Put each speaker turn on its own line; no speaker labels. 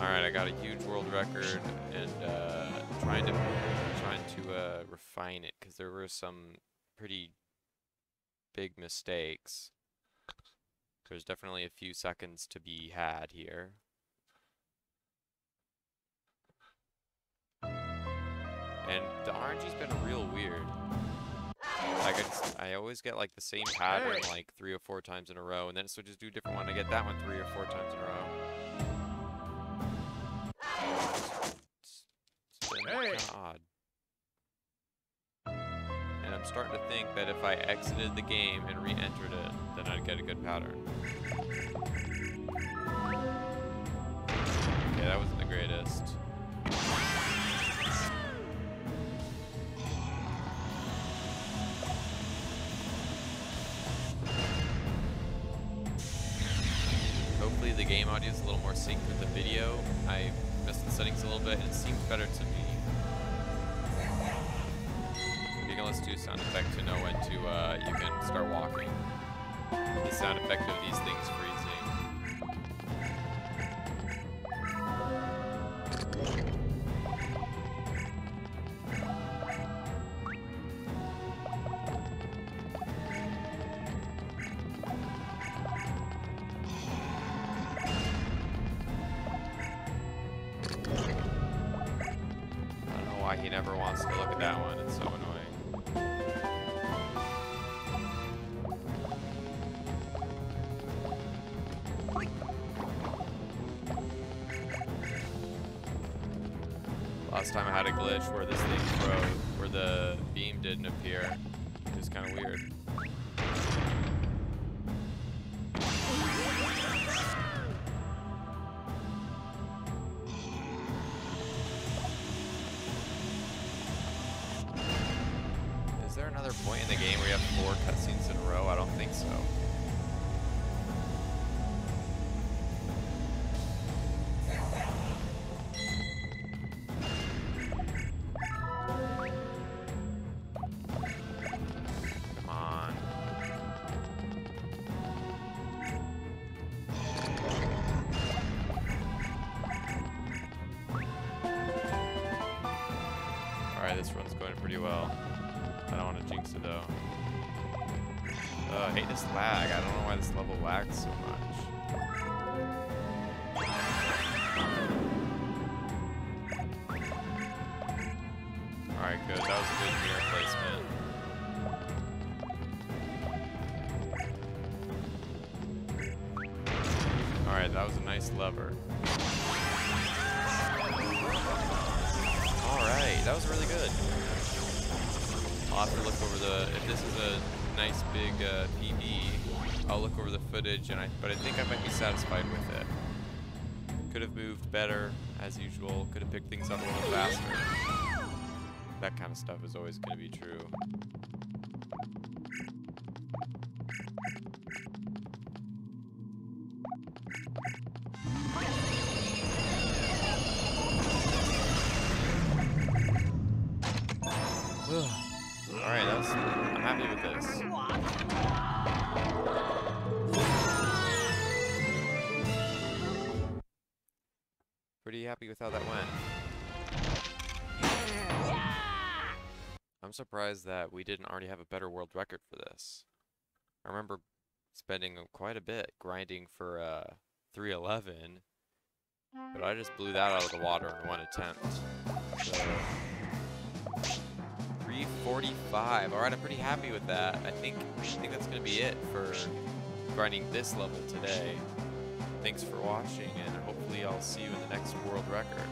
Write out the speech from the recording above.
Alright, I got a huge world record and uh, trying to trying to uh, refine it because there were some pretty big mistakes. There's definitely a few seconds to be had here. And the RNG's been real weird. I, I always get like the same pattern like three or four times in a row, and then it switches to a different one. I get that one three or four times in a row. Oh,
hey.
kinda odd. And I'm starting to think that if I exited the game and re-entered it, then I'd get a good pattern. Okay, that wasn't the greatest. Hopefully the game audio is a little more synced with the video. I messed the settings a little bit and it seems better to me. To sound effect to know when to uh, you can start walking. The sound effect of these things freezing. I don't know why he never wants to look at that one. It's so annoying. Last time I had a glitch where this thing froze, where the beam didn't appear. It was kind of weird. Is there another point in the game where you have four cutscenes in a row? I don't think so. Alright, this run's going pretty well. I don't want to jinx it though. Uh, I hate this lag. I don't know why this level lags so much. Alright, good. That was a good mirror placement. Alright, that was a nice lever. That was really good. I'll have to look over the, if this is a nice big uh, PB, I'll look over the footage, and I, but I think I might be satisfied with it. Could have moved better, as usual. Could have picked things up a little faster. That kind of stuff is always going to be true. Happy with this. Pretty happy with how that went. I'm surprised that we didn't already have a better world record for this. I remember spending quite a bit grinding for uh, 311, but I just blew that out of the water in one attempt. So, 345. All right, I'm pretty happy with that. I think I think that's gonna be it for grinding this level today. Thanks for watching, and hopefully I'll see you in the next world record.